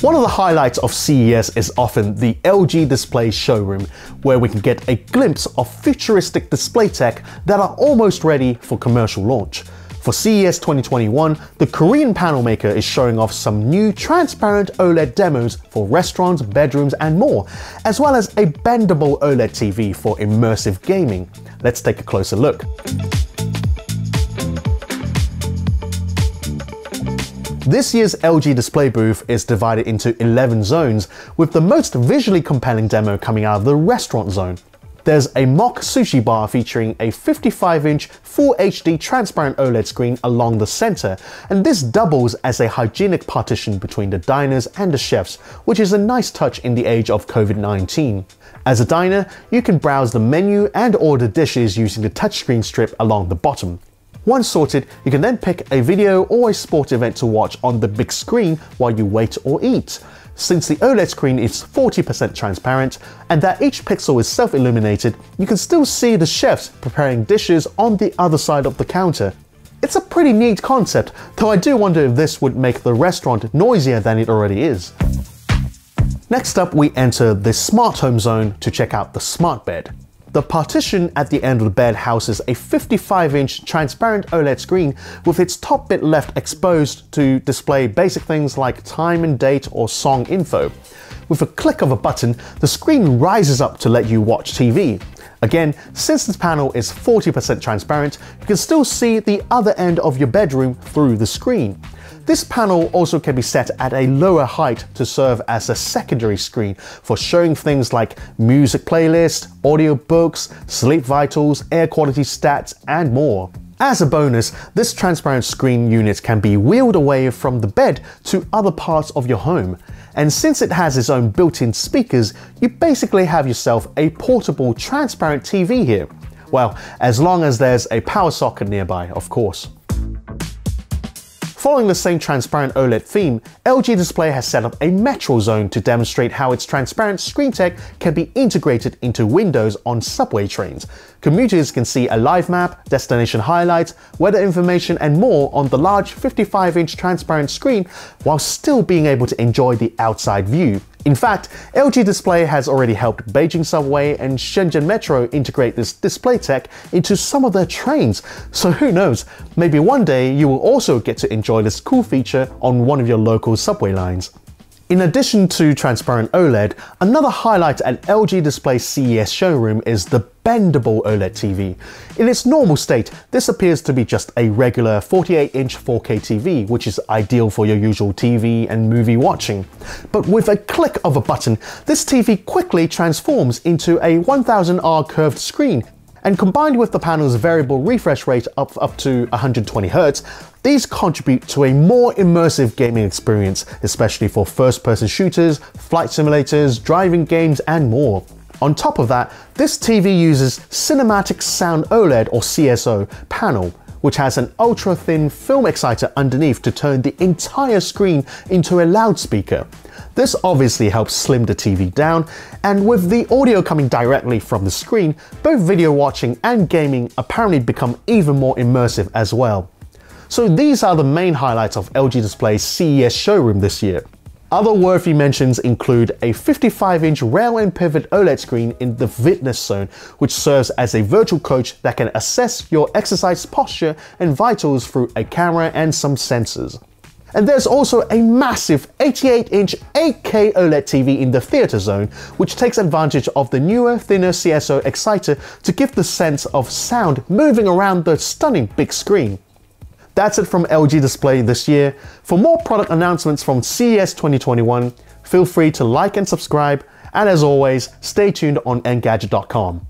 One of the highlights of CES is often the LG Display showroom, where we can get a glimpse of futuristic display tech that are almost ready for commercial launch. For CES 2021, the Korean panel maker is showing off some new transparent OLED demos for restaurants, bedrooms, and more, as well as a bendable OLED TV for immersive gaming. Let's take a closer look. This year's LG display booth is divided into 11 zones, with the most visually compelling demo coming out of the restaurant zone. There's a mock sushi bar featuring a 55-inch Full HD transparent OLED screen along the center, and this doubles as a hygienic partition between the diners and the chefs, which is a nice touch in the age of COVID-19. As a diner, you can browse the menu and order dishes using the touchscreen strip along the bottom. Once sorted, you can then pick a video or a sport event to watch on the big screen while you wait or eat. Since the OLED screen is 40% transparent and that each pixel is self-illuminated, you can still see the chefs preparing dishes on the other side of the counter. It's a pretty neat concept, though I do wonder if this would make the restaurant noisier than it already is. Next up, we enter the smart home zone to check out the smart bed. The partition at the end of the bed houses a 55-inch transparent OLED screen with its top bit left exposed to display basic things like time and date or song info. With a click of a button, the screen rises up to let you watch TV. Again, since this panel is 40% transparent, you can still see the other end of your bedroom through the screen. This panel also can be set at a lower height to serve as a secondary screen for showing things like music playlist, audio books, sleep vitals, air quality stats, and more. As a bonus, this transparent screen unit can be wheeled away from the bed to other parts of your home. And since it has its own built-in speakers, you basically have yourself a portable transparent TV here. Well, as long as there's a power socket nearby, of course. Following the same transparent OLED theme, LG Display has set up a Metro Zone to demonstrate how its transparent screen tech can be integrated into windows on subway trains. Commuters can see a live map, destination highlights, weather information, and more on the large 55-inch transparent screen while still being able to enjoy the outside view. In fact, LG Display has already helped Beijing Subway and Shenzhen Metro integrate this display tech into some of their trains, so who knows, maybe one day you will also get to enjoy this cool feature on one of your local subway lines. In addition to transparent OLED, another highlight at LG Display's CES showroom is the bendable OLED TV. In its normal state, this appears to be just a regular 48-inch 4K TV, which is ideal for your usual TV and movie watching. But with a click of a button, this TV quickly transforms into a 1000R curved screen and combined with the panel's variable refresh rate up, up to 120Hz, these contribute to a more immersive gaming experience, especially for first-person shooters, flight simulators, driving games, and more. On top of that, this TV uses Cinematic Sound OLED or CSO panel, which has an ultra-thin film exciter underneath to turn the entire screen into a loudspeaker. This obviously helps slim the TV down, and with the audio coming directly from the screen, both video watching and gaming apparently become even more immersive as well. So these are the main highlights of LG Display's CES showroom this year. Other worthy mentions include a 55-inch rail and pivot OLED screen in the fitness zone, which serves as a virtual coach that can assess your exercise posture and vitals through a camera and some sensors. And there's also a massive 88-inch 8K OLED TV in the theater zone, which takes advantage of the newer, thinner CSO exciter to give the sense of sound moving around the stunning big screen. That's it from LG Display this year. For more product announcements from CES 2021, feel free to like and subscribe, and as always, stay tuned on Engadget.com.